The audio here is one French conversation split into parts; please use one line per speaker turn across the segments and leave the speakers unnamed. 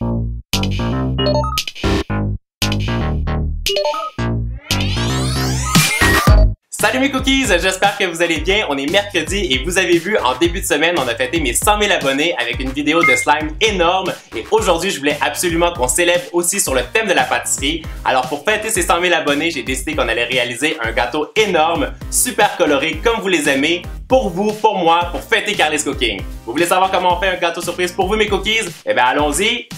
Bye. Salut mes cookies, j'espère que vous allez bien. On est mercredi et vous avez vu en début de semaine, on a fêté mes 100 000 abonnés avec une vidéo de slime énorme. Et aujourd'hui, je voulais absolument qu'on célèbre aussi sur le thème de la pâtisserie. Alors pour fêter ces 100 000 abonnés, j'ai décidé qu'on allait réaliser un gâteau énorme, super coloré comme vous les aimez, pour vous, pour moi, pour fêter Carly's Cooking. Vous voulez savoir comment on fait un gâteau surprise pour vous mes cookies? Eh bien allons-y,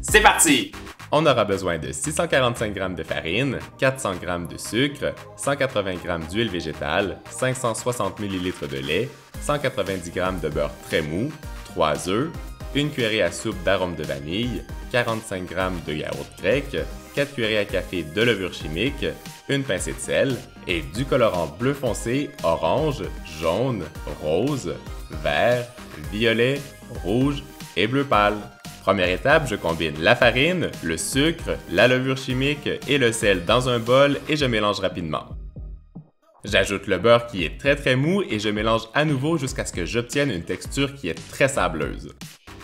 c'est parti!
On aura besoin de 645 g de farine, 400 g de sucre, 180 g d'huile végétale, 560 ml de lait, 190 g de beurre très mou, 3 œufs, une cuillerée à soupe d'arôme de vanille, 45 g de yaourt grec, 4 cuillerées à café de levure chimique, une pincée de sel et du colorant bleu foncé, orange, jaune, rose, vert, violet, rouge et bleu pâle. Première étape, je combine la farine, le sucre, la levure chimique et le sel dans un bol et je mélange rapidement. J'ajoute le beurre qui est très très mou et je mélange à nouveau jusqu'à ce que j'obtienne une texture qui est très sableuse.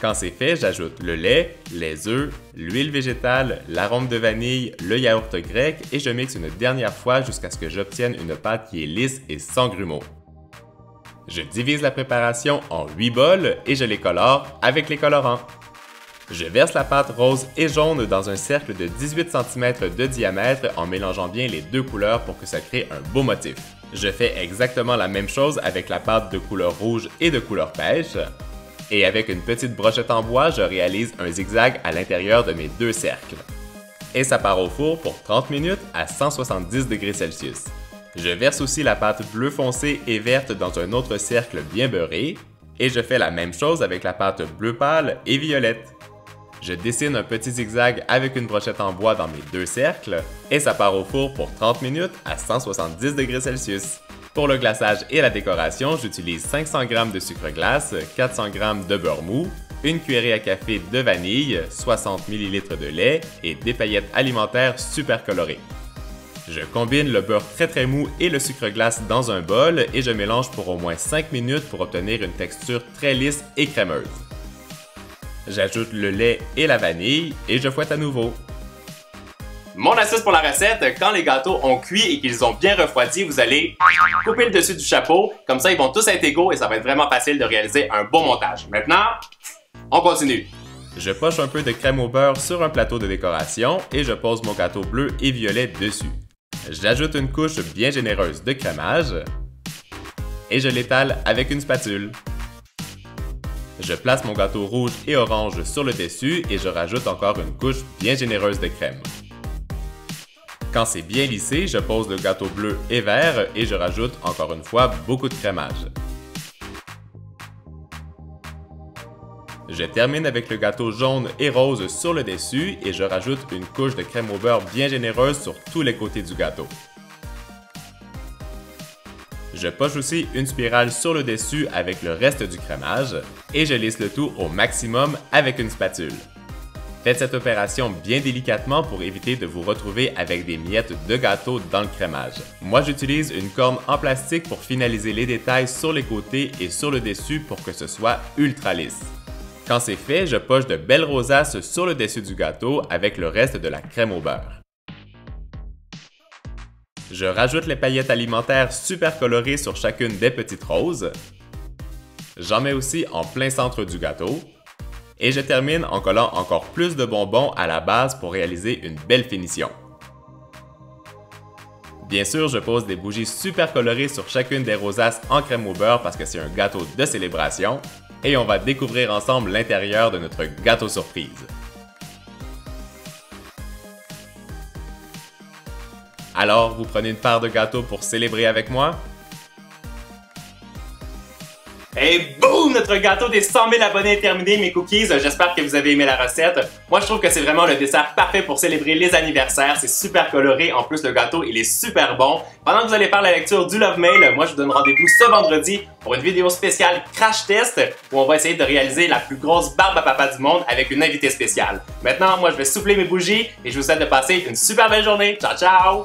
Quand c'est fait, j'ajoute le lait, les œufs, l'huile végétale, l'arôme de vanille, le yaourt grec et je mixe une dernière fois jusqu'à ce que j'obtienne une pâte qui est lisse et sans grumeaux. Je divise la préparation en 8 bols et je les colore avec les colorants. Je verse la pâte rose et jaune dans un cercle de 18 cm de diamètre en mélangeant bien les deux couleurs pour que ça crée un beau motif. Je fais exactement la même chose avec la pâte de couleur rouge et de couleur pêche. Et avec une petite brochette en bois, je réalise un zigzag à l'intérieur de mes deux cercles. Et ça part au four pour 30 minutes à 170 degrés Celsius. Je verse aussi la pâte bleu foncé et verte dans un autre cercle bien beurré. Et je fais la même chose avec la pâte bleu pâle et violette. Je dessine un petit zigzag avec une brochette en bois dans mes deux cercles et ça part au four pour 30 minutes à 170 degrés Celsius. Pour le glaçage et la décoration, j'utilise 500 g de sucre glace, 400 g de beurre mou, une cuillerée à café de vanille, 60 ml de lait et des paillettes alimentaires super colorées. Je combine le beurre très très mou et le sucre glace dans un bol et je mélange pour au moins 5 minutes pour obtenir une texture très lisse et crémeuse. J'ajoute le lait et la vanille et je fouette à nouveau.
Mon astuce pour la recette, quand les gâteaux ont cuit et qu'ils ont bien refroidi, vous allez couper le dessus du chapeau, comme ça ils vont tous être égaux et ça va être vraiment facile de réaliser un beau montage. Maintenant, on continue.
Je poche un peu de crème au beurre sur un plateau de décoration et je pose mon gâteau bleu et violet dessus. J'ajoute une couche bien généreuse de crémage et je l'étale avec une spatule. Je place mon gâteau rouge et orange sur le dessus et je rajoute encore une couche bien généreuse de crème. Quand c'est bien lissé, je pose le gâteau bleu et vert et je rajoute encore une fois beaucoup de crémage. Je termine avec le gâteau jaune et rose sur le dessus et je rajoute une couche de crème au beurre bien généreuse sur tous les côtés du gâteau. Je poche aussi une spirale sur le dessus avec le reste du crémage et je lisse le tout au maximum avec une spatule. Faites cette opération bien délicatement pour éviter de vous retrouver avec des miettes de gâteau dans le crémage. Moi j'utilise une corne en plastique pour finaliser les détails sur les côtés et sur le dessus pour que ce soit ultra lisse. Quand c'est fait, je poche de belles rosaces sur le dessus du gâteau avec le reste de la crème au beurre. Je rajoute les paillettes alimentaires super colorées sur chacune des petites roses. J'en mets aussi en plein centre du gâteau. Et je termine en collant encore plus de bonbons à la base pour réaliser une belle finition. Bien sûr, je pose des bougies super colorées sur chacune des rosaces en crème au beurre parce que c'est un gâteau de célébration. Et on va découvrir ensemble l'intérieur de notre gâteau surprise. Alors, vous prenez une part de gâteau pour célébrer avec moi?
Et boum! Notre gâteau des 100 000 abonnés est terminé, mes cookies. J'espère que vous avez aimé la recette. Moi, je trouve que c'est vraiment le dessert parfait pour célébrer les anniversaires. C'est super coloré. En plus, le gâteau, il est super bon. Pendant que vous allez faire la lecture du Love Mail, moi, je vous donne rendez-vous ce vendredi pour une vidéo spéciale Crash Test où on va essayer de réaliser la plus grosse barbe à papa du monde avec une invitée spéciale. Maintenant, moi, je vais souffler mes bougies et je vous souhaite de passer une super belle journée. Ciao, ciao!